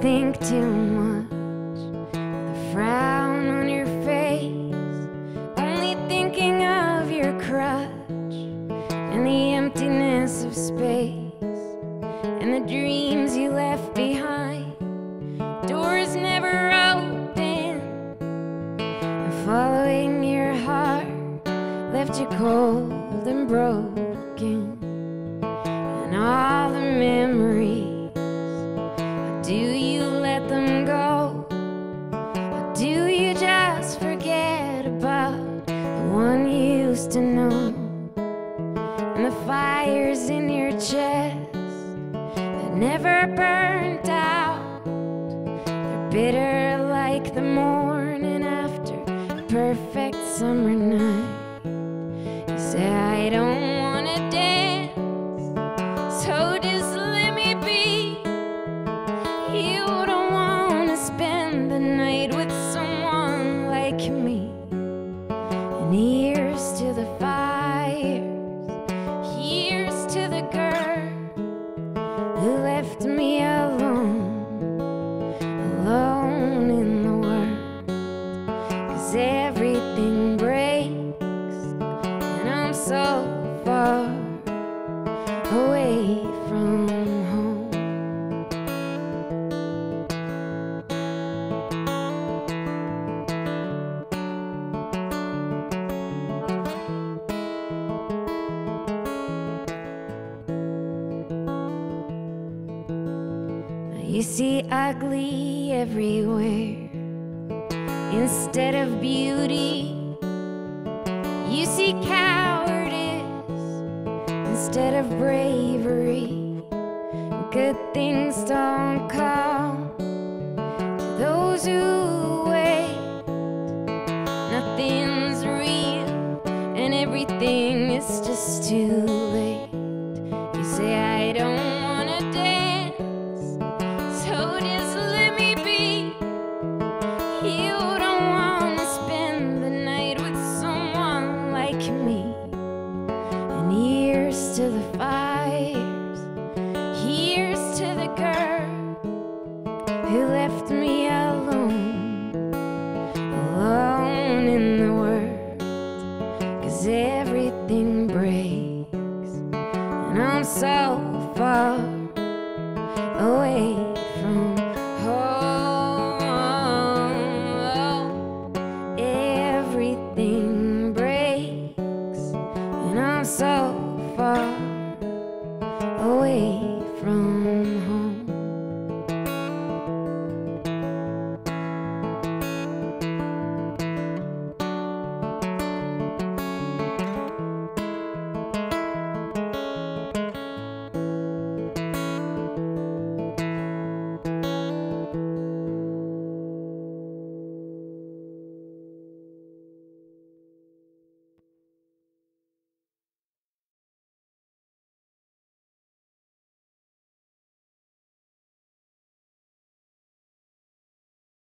think too much. The frown on your face, only thinking of your crutch and the emptiness of space and the dreams you left behind. Doors never open, and following your heart left you cold and broken, and all know? And the fires in your chest that never burnt out. They're bitter like the morning after a perfect summer night. So far away from home. You see ugly everywhere instead of beauty. You see cowardice instead of bravery. Good things don't come to the fires, here's to the girl who left me alone, alone in the world. Cause everything breaks, and I'm so far away